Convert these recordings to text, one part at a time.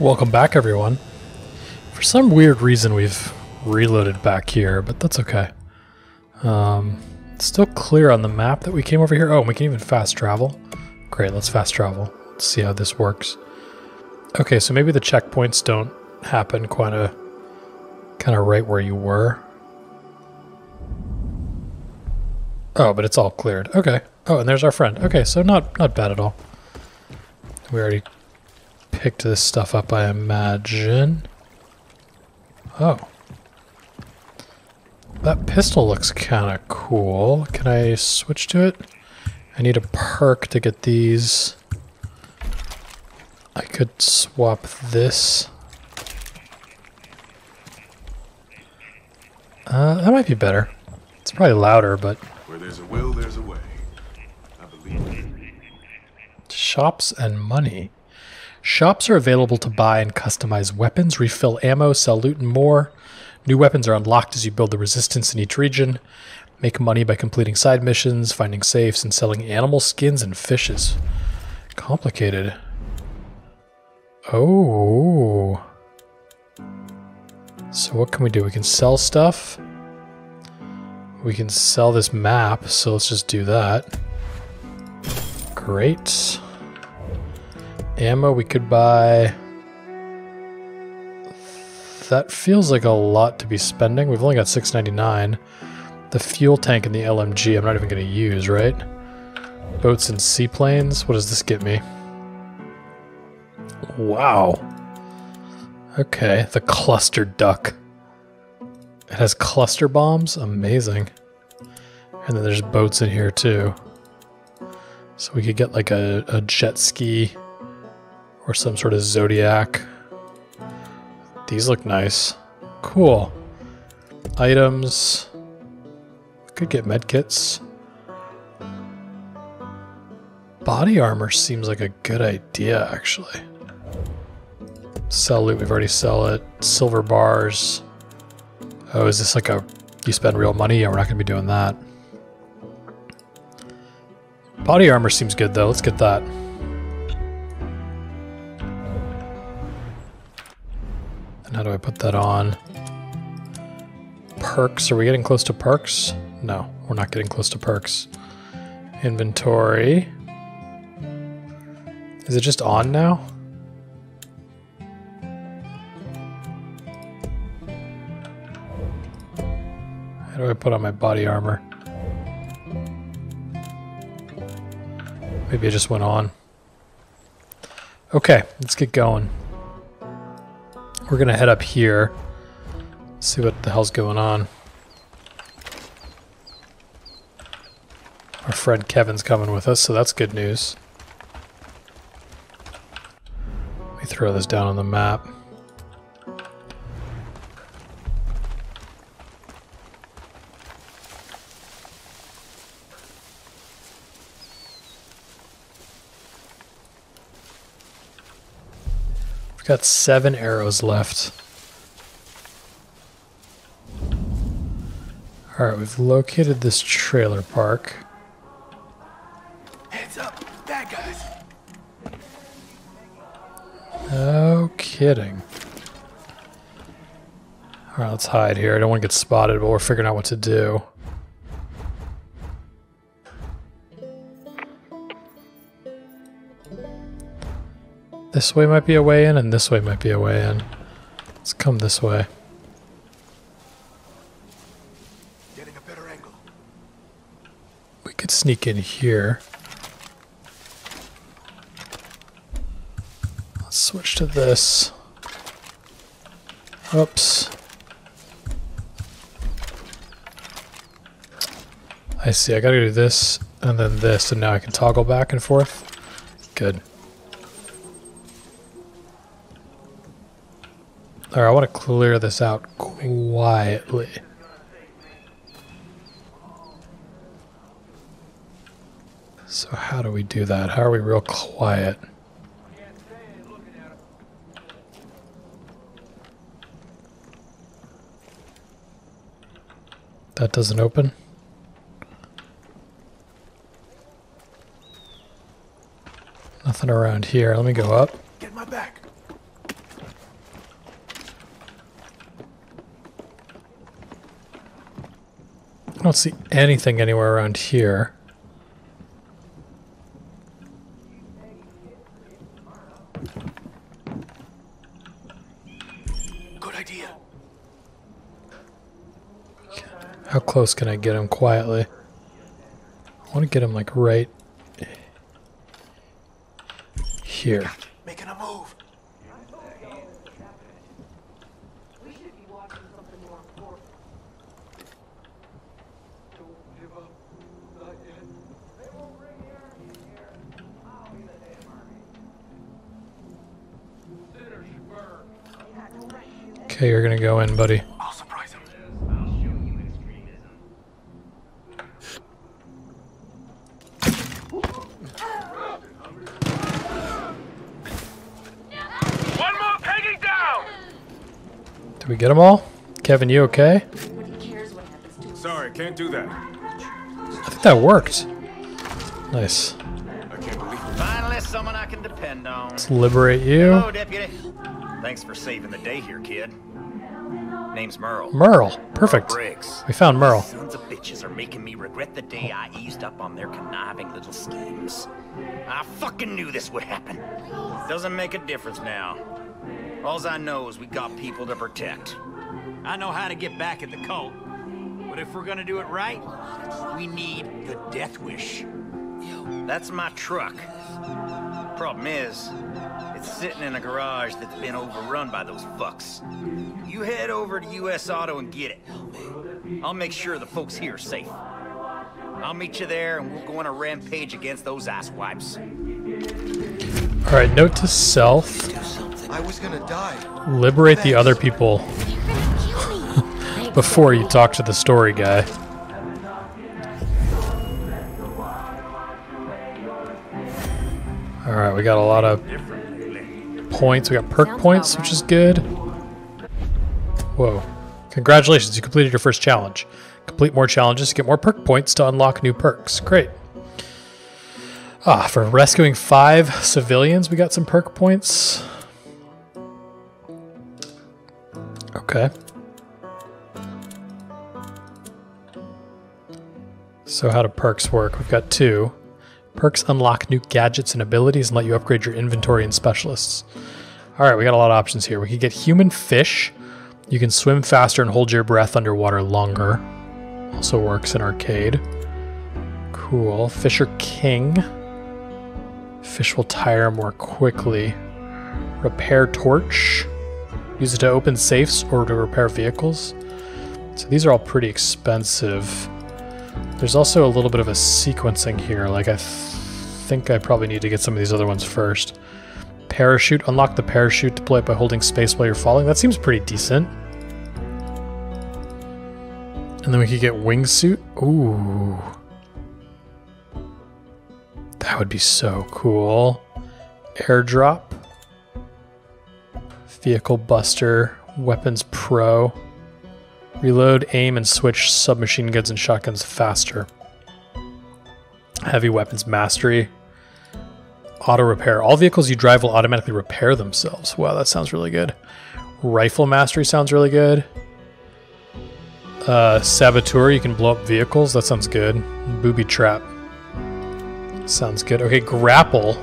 Welcome back, everyone. For some weird reason, we've reloaded back here, but that's okay. Um, still clear on the map that we came over here. Oh, we can even fast travel. Great, let's fast travel. Let's see how this works. Okay, so maybe the checkpoints don't happen quite a kind of right where you were. Oh, but it's all cleared. Okay. Oh, and there's our friend. Okay, so not not bad at all. We already picked this stuff up, I imagine. Oh. That pistol looks kind of cool. Can I switch to it? I need a perk to get these. I could swap this. Uh, that might be better. It's probably louder, but... Where there's a will, there's a way. I believe Shops and money. Shops are available to buy and customize weapons, refill ammo, sell loot, and more. New weapons are unlocked as you build the resistance in each region. Make money by completing side missions, finding safes, and selling animal skins and fishes. Complicated. Oh. So what can we do? We can sell stuff. We can sell this map, so let's just do that. Great. Ammo we could buy. That feels like a lot to be spending. We've only got 6.99. The fuel tank and the LMG I'm not even going to use, right? Boats and seaplanes. What does this get me? Wow. Okay, the cluster duck. It has cluster bombs? Amazing. And then there's boats in here too. So we could get like a, a jet ski or some sort of zodiac. These look nice. Cool. Items. Could get medkits. Body armor seems like a good idea, actually. Sell loot, we've already sell it. Silver bars. Oh, is this like a you spend real money? Yeah, we're not to be doing that. Body armor seems good though. Let's get that. How do I put that on? Perks. Are we getting close to perks? No, we're not getting close to perks. Inventory. Is it just on now? How do I put on my body armor? Maybe it just went on. Okay, let's get going. We're gonna head up here. See what the hell's going on. Our friend Kevin's coming with us, so that's good news. Let me throw this down on the map. Got seven arrows left. Alright, we've located this trailer park. Heads up, bad guys. No kidding. Alright, let's hide here. I don't want to get spotted, but we're figuring out what to do. This way might be a way in, and this way might be a way in. Let's come this way. Getting a better angle. We could sneak in here. Let's switch to this. Oops. I see, I gotta do this and then this, and now I can toggle back and forth. Good. Alright, I want to clear this out quietly. So how do we do that? How are we real quiet? That doesn't open. Nothing around here. Let me go up. Get my back. don't see anything anywhere around here. Good idea. How close can I get him quietly? I want to get him like right here. Making a move. Okay, you're gonna go in, buddy. I'll surprise him. One more pegging down. Did we get them all? Kevin, you okay? Sorry, can't do that. I think that worked. Nice. I can't believe it. Finally, someone I can depend on. Let's liberate you. Hello, deputy. Thanks for saving the day here, kid. Name's Merle. Merle. Perfect. Briggs. We found Merle. Sons of bitches are making me regret the day I eased up on their conniving little schemes. I fucking knew this would happen. Doesn't make a difference now. Alls I know is we got people to protect. I know how to get back at the cult. But if we're gonna do it right, we need the Death Wish. That's my truck. Problem is, it's sitting in a garage that's been overrun by those fucks. You head over to US Auto and get it. I'll make sure the folks here are safe. I'll meet you there and we'll go on a rampage against those asswipes. All right, note to self: I was gonna die. liberate the other people before you talk to the story guy. We got a lot of points. We got perk Sounds points, which is good. Whoa. Congratulations, you completed your first challenge. Complete more challenges to get more perk points to unlock new perks. Great. Ah, for rescuing five civilians, we got some perk points. Okay. So how do perks work? We've got two. Perks unlock new gadgets and abilities and let you upgrade your inventory and specialists. All right, we got a lot of options here. We could get human fish. You can swim faster and hold your breath underwater longer. Also works in arcade. Cool. Fisher King. Fish will tire more quickly. Repair torch. Use it to open safes or to repair vehicles. So these are all pretty expensive. There's also a little bit of a sequencing here. Like I think I probably need to get some of these other ones first. Parachute. Unlock the parachute. Deploy it by holding space while you're falling. That seems pretty decent. And then we could get wingsuit. Ooh. That would be so cool. Airdrop. Vehicle Buster. Weapons Pro. Reload, aim, and switch submachine guns and shotguns faster. Heavy Weapons Mastery. Auto repair. All vehicles you drive will automatically repair themselves. Wow, that sounds really good. Rifle Mastery sounds really good. Uh, Saboteur, you can blow up vehicles. That sounds good. Booby Trap. Sounds good. Okay, Grapple.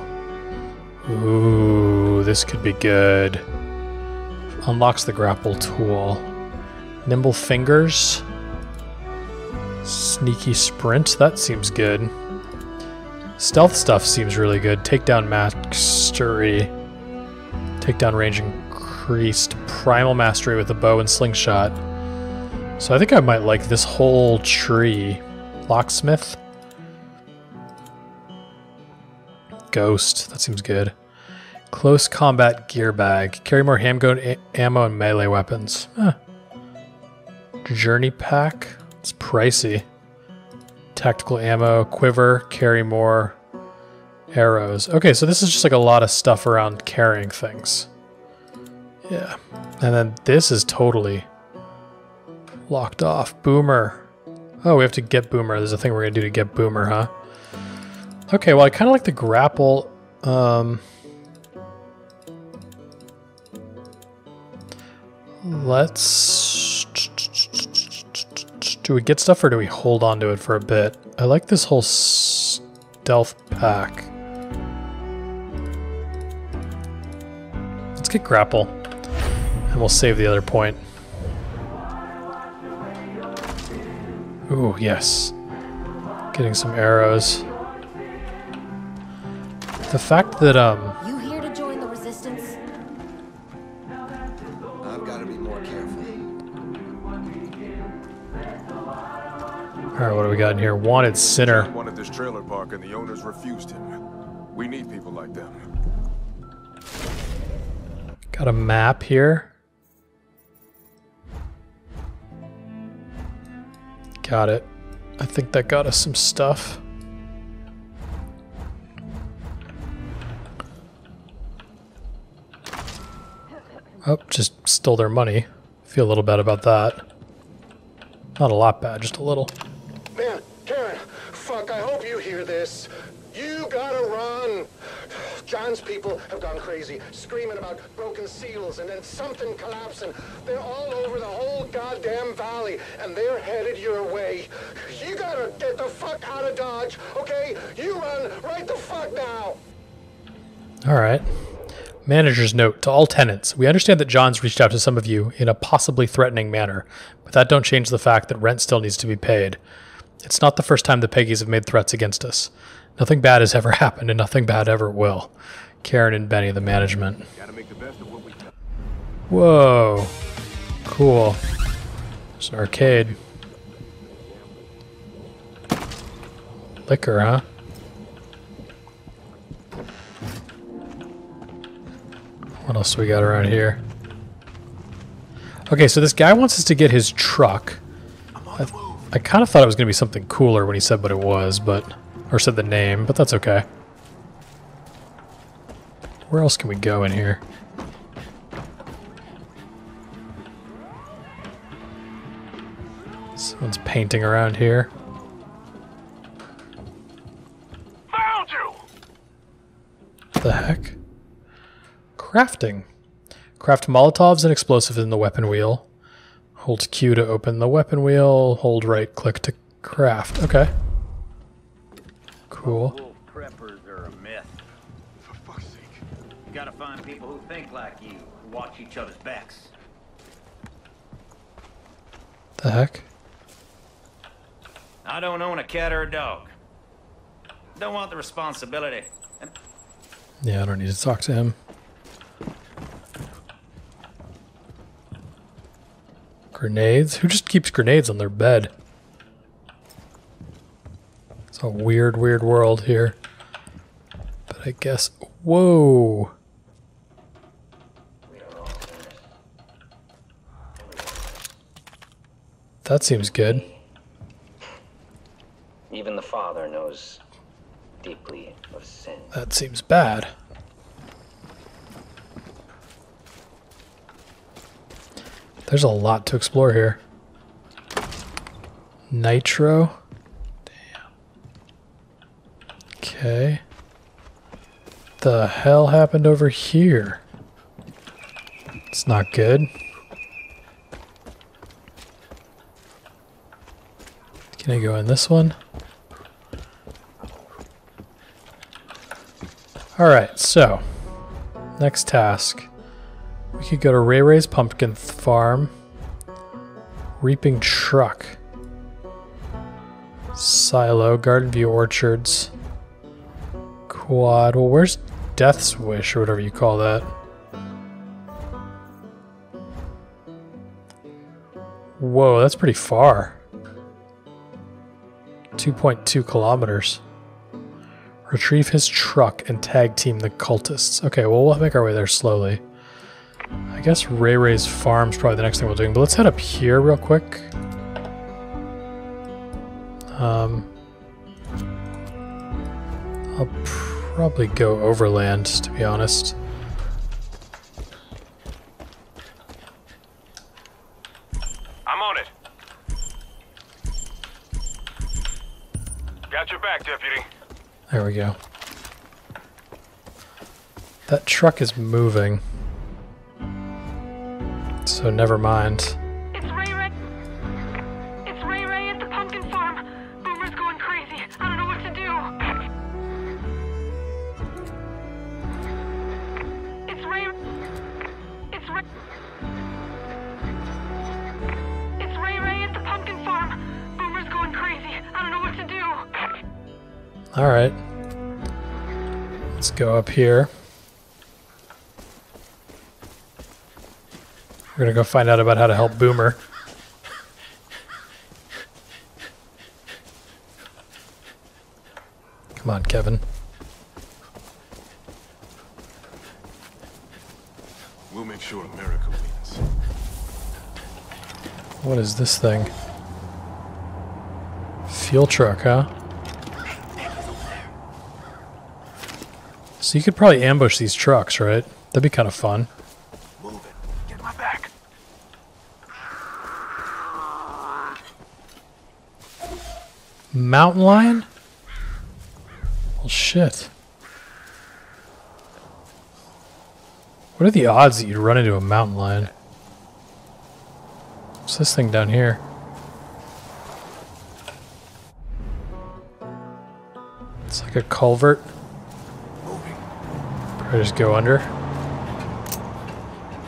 Ooh, this could be good. Unlocks the grapple tool. Nimble Fingers. Sneaky Sprint. That seems good. Stealth stuff seems really good. Takedown Mastery. Takedown range increased. Primal Mastery with a bow and slingshot. So I think I might like this whole tree. Locksmith. Ghost. That seems good. Close combat gear bag. Carry more handgun ammo and melee weapons. Huh. Journey pack. It's pricey. Tactical ammo, quiver, carry more arrows. Okay, so this is just like a lot of stuff around carrying things. Yeah. And then this is totally locked off. Boomer. Oh, we have to get Boomer. There's a thing we're going to do to get Boomer, huh? Okay, well, I kind of like the grapple. Um, let's Do we get stuff or do we hold on to it for a bit? I like this whole stealth pack. Let's get grapple. And we'll save the other point. Ooh, yes. Getting some arrows. The fact that, um, we got in here? Wanted sinner. Wanted this trailer park and the owners refused him. We need people like them. Got a map here. Got it. I think that got us some stuff. Oh, just stole their money. Feel a little bad about that. Not a lot bad, just a little. Man, Karen, fuck, I hope you hear this. You gotta run. John's people have gone crazy, screaming about broken seals and then something collapsing. They're all over the whole goddamn valley, and they're headed your way. You gotta get the fuck out of Dodge, okay? You run right the fuck now. All right. Manager's note to all tenants. We understand that John's reached out to some of you in a possibly threatening manner, but that don't change the fact that rent still needs to be paid. It's not the first time the Peggies have made threats against us. Nothing bad has ever happened, and nothing bad ever will. Karen and Benny, the management. The best of what we got. Whoa. Cool. It's an arcade. Liquor, huh? What else do we got around here? Okay, so this guy wants us to get his truck. I, kind of thought it was going to be something cooler when he said what it was, but or said the name, but that's okay. Where else can we go in here? Someone's painting around here. Found you! The heck? Crafting. Craft Molotovs and explosives in the weapon wheel. Hold Q to open the weapon wheel. Hold right click to craft. Okay. Cool. Preppers are a myth. For fuck's sake. You gotta find people who think like you, who watch each other's backs. The heck? I don't own a cat or a dog. Don't want the responsibility. Yeah, I don't need to talk to him. Grenades? Who just keeps grenades on their bed? It's a weird, weird world here. But I guess. Whoa! That seems good. Even the Father knows deeply of sin. That seems bad. There's a lot to explore here. Nitro. Damn. Okay. The hell happened over here? It's not good. Can I go in this one? Alright, so next task. We could go to Rae-Rae's pumpkin farm. Reaping truck. Silo, Garden View Orchards. Quad. Well, where's Death's Wish or whatever you call that? Whoa, that's pretty far. 2.2 kilometers. Retrieve his truck and tag team the cultists. Okay, well, we'll make our way there slowly. I guess Rae-Rae's farm's probably the next thing we're doing, but let's head up here real quick. Um, I'll probably go overland, to be honest. I'm on it. Got your back, deputy. There we go. That truck is moving. So never mind. It's Rae-Rae. It's Rae-Rae at the pumpkin farm. Boomer's going crazy. I don't know what to do. It's Ray. It's Ray. It's Rae-Rae at the pumpkin farm. Boomer's going crazy. I don't know what to do. All right. Let's go up here. We're gonna go find out about how to help Boomer. Come on, Kevin. We'll make sure America wins. What is this thing? Fuel truck, huh? So you could probably ambush these trucks, right? That'd be kind of fun. Move it. Get my back. Mountain lion? Well, shit. What are the odds that you'd run into a mountain lion? What's this thing down here? It's like a culvert. Probably just go under.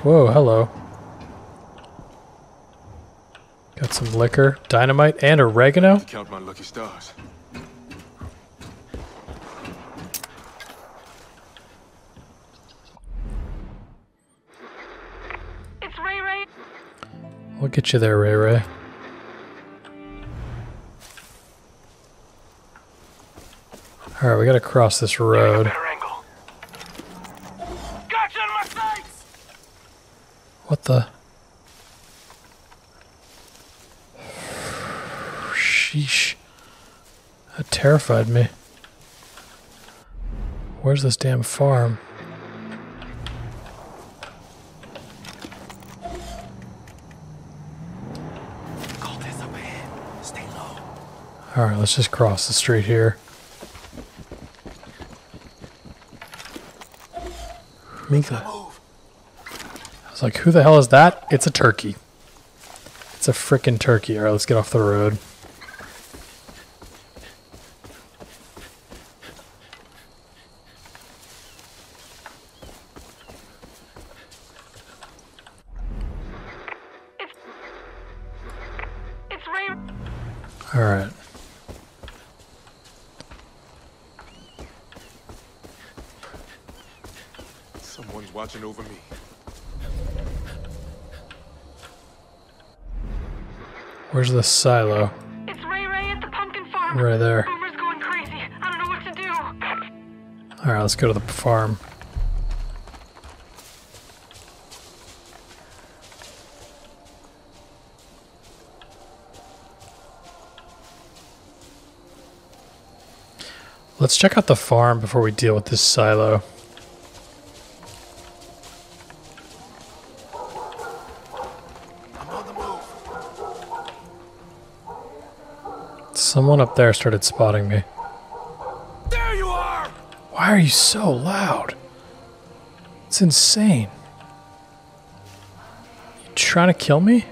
Whoa, hello. Got some liquor, dynamite, and oregano. Count my lucky stars. It's Rae-Rae. We'll get you there, Rae-Rae. Alright, we gotta cross this road. Better angle. Gotcha my sights! What the? Sheesh. That terrified me. Where's this damn farm? Alright, let's just cross the street here. Mika. I was like, who the hell is that? It's a turkey. It's a frickin' turkey. Alright, let's get off the road. Where's the silo? It's Rae-Rae at the pumpkin farm. Right there. Boomer's going crazy. I don't know what to do. Alright, let's go to the farm. Let's check out the farm before we deal with this silo. Someone up there started spotting me. There you are! Why are you so loud? It's insane. You trying to kill me?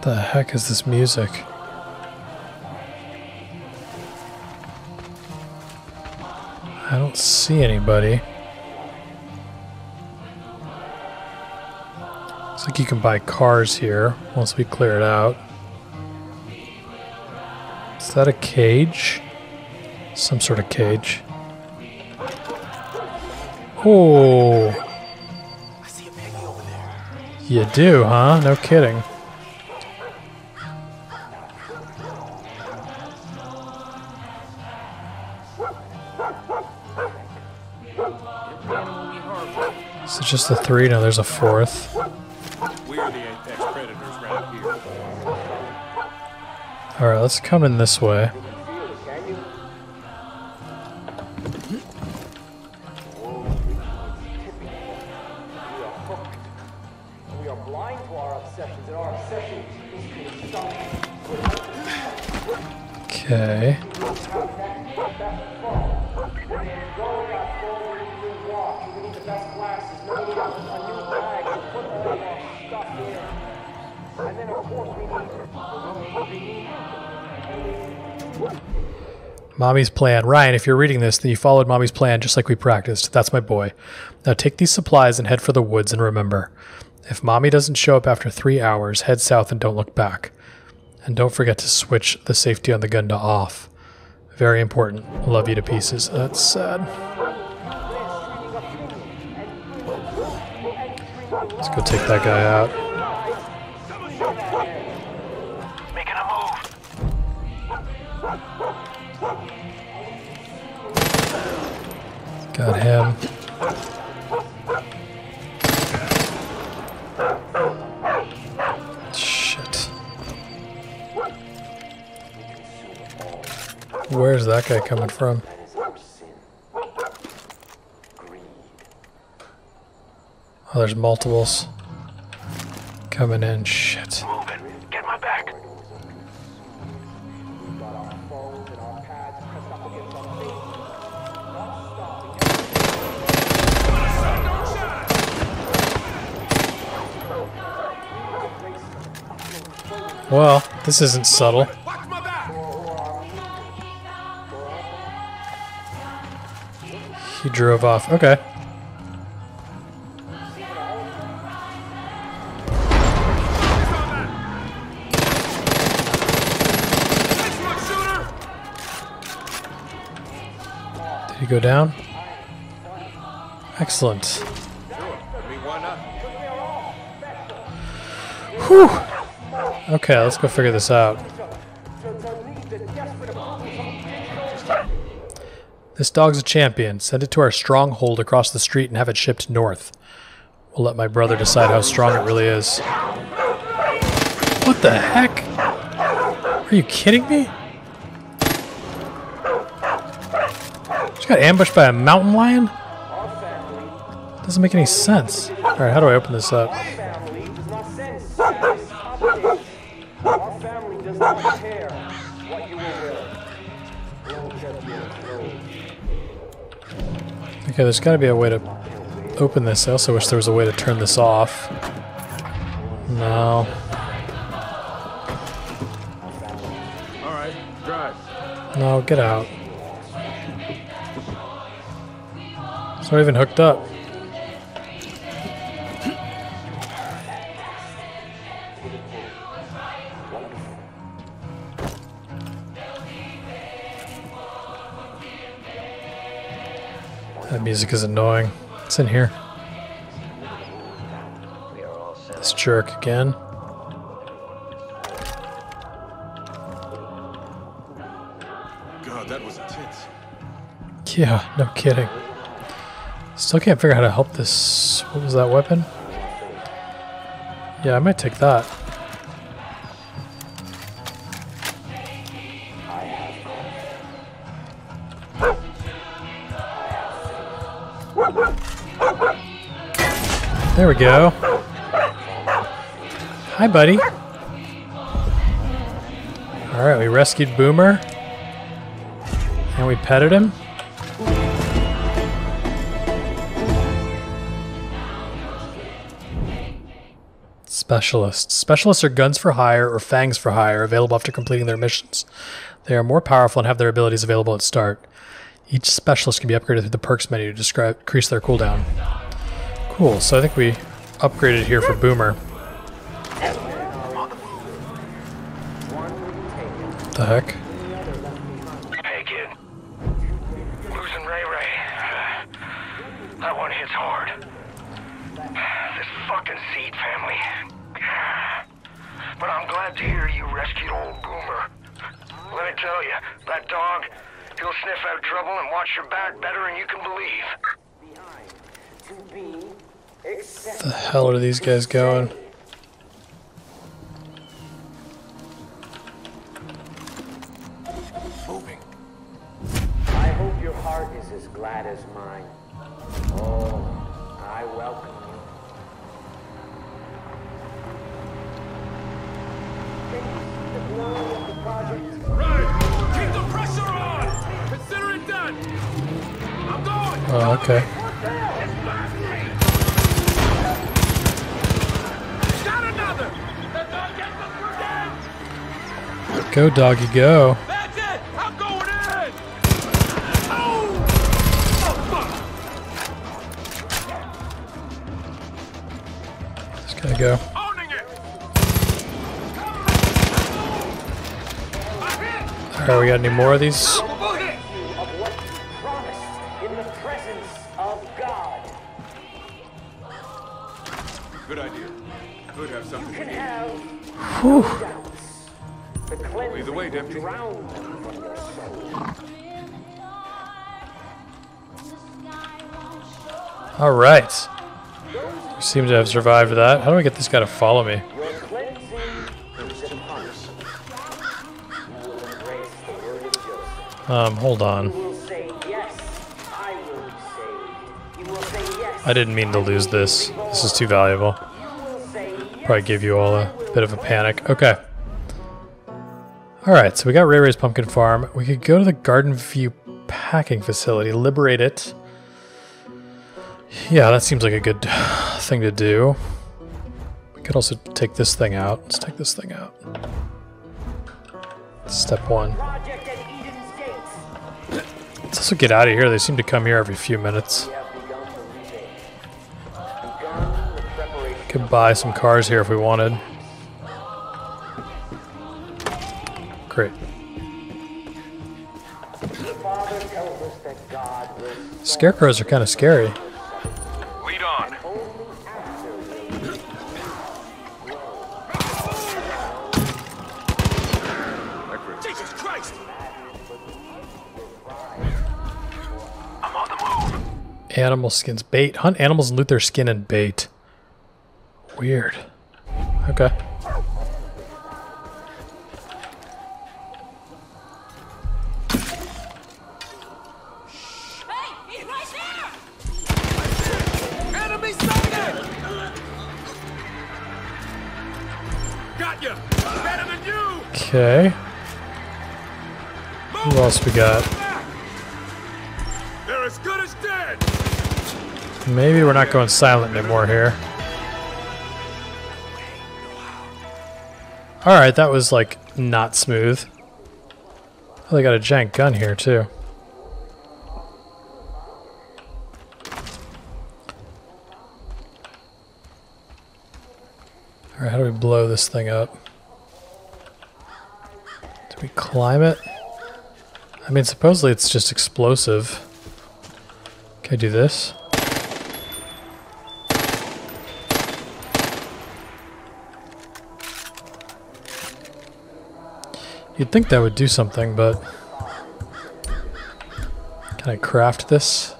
What the heck is this music? I don't see anybody. Looks like you can buy cars here once we clear it out. Is that a cage? Some sort of cage. Oh, I see a piggy over there. you do, huh? No kidding. Is it just the three? No, there's a fourth. We are the apex predators around here. Alright, let's come in this way. Mommy's plan. Ryan, if you're reading this, then you followed Mommy's plan just like we practiced. That's my boy. Now take these supplies and head for the woods and remember if Mommy doesn't show up after three hours, head south and don't look back. And don't forget to switch the safety on the gun to off. Very important. Love you to pieces. That's sad. Let's go take that guy out. Got him. Shit. Where's that guy coming from? Oh, there's multiples coming in. Shit. Well, this isn't subtle. He drove off. Okay. Did he go down? Excellent. Whew. Okay, let's go figure this out. This dog's a champion. Send it to our stronghold across the street and have it shipped north. We'll let my brother decide how strong it really is. What the heck? Are you kidding me? She got ambushed by a mountain lion? Doesn't make any sense. Alright, how do I open this up? family does not send secrets updates. Our family does not care what you will wear. We'll just be clothes. Okay, there's got to be a way to open this. I also wish there was a way to turn this off. No. All right, drive. No, get out. It's not even hooked up. Music is annoying. It's in here. We are all set. This jerk again. God, that was intense. Yeah, no kidding. Still can't figure out how to help this. What was that weapon? Yeah, I might take that. There we go. Hi, buddy. All right, we rescued Boomer. And we petted him. Specialists. Specialists are guns for hire or fangs for hire, available after completing their missions. They are more powerful and have their abilities available at start. Each specialist can be upgraded through the perks menu to describe, increase their cooldown. Cool, so I think we upgraded here for Boomer. What the heck? Hey, kid. Losing Rae-Rae. That one hits hard. This fucking Seed family. But I'm glad to hear you rescued old Boomer. Let me tell you, that dog, he'll sniff out trouble and watch your back better than you can believe. The hell are these guys going? Moving. I hope your heart is as glad as mine. Oh, I welcome you. Right! Keep the pressure on! Consider it done! I'm going! Oh, okay. Go, doggy, go. That's it! I'm going in! Just gotta go. fuck! Alright, we got any more of these? of what you promised in the presence of God. Good idea. Could have something Can Alright. We seem to have survived that. How do I get this guy to follow me? Um, hold on. I didn't mean to lose this. This is too valuable. Probably give you all a bit of a panic. Okay. Alright, so we got Rae-Rae's Pumpkin Farm. We could go to the Garden View packing facility, liberate it. Yeah, that seems like a good thing to do. We could also take this thing out. Let's take this thing out. Step one. Let's also get out of here. They seem to come here every few minutes. Could buy some cars here if we wanted. Great. Scarecrows are kind of scary. Animal skins. Bait. Hunt animals and loot their skin and bait. Weird. Okay. Hey, he's right there! Enemy sighted! Got you! Better than you! Okay. Who else we got? Maybe we're not going silent anymore here. Alright, that was like not smooth. Oh, they got a jank gun here too. Alright, how do we blow this thing up? Do we climb it? I mean, supposedly it's just explosive. Can I do this? You'd think that would do something, but... Can I craft this?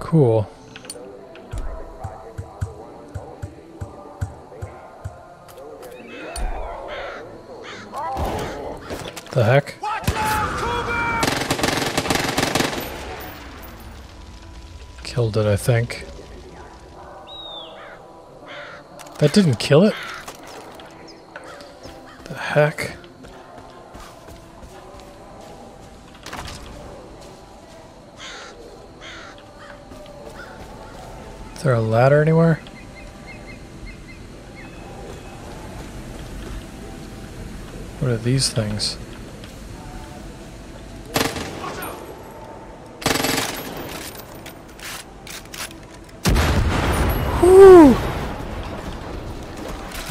Cool. The heck? Killed it, I think. That didn't kill it? Heck? Is there a ladder anywhere? What are these things?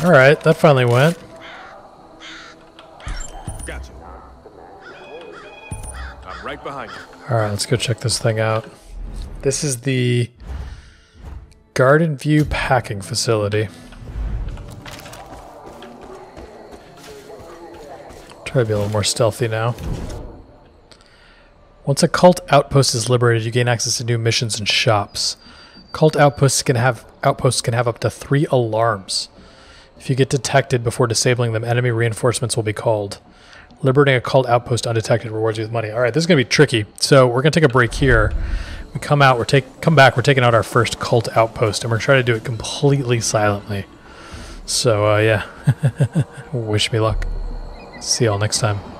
Alright, that finally went. Right behind you. Alright, let's go check this thing out. This is the Garden View Packing Facility. Try to be a little more stealthy now. Once a cult outpost is liberated, you gain access to new missions and shops. Cult outposts can have outposts can have up to three alarms. If you get detected before disabling them, enemy reinforcements will be called. Liberating a cult outpost undetected rewards you with money. All right, this is gonna be tricky. So we're gonna take a break here. We come out. We're take come back. We're taking out our first cult outpost, and we're trying to do it completely silently. So uh, yeah, wish me luck. See y'all next time.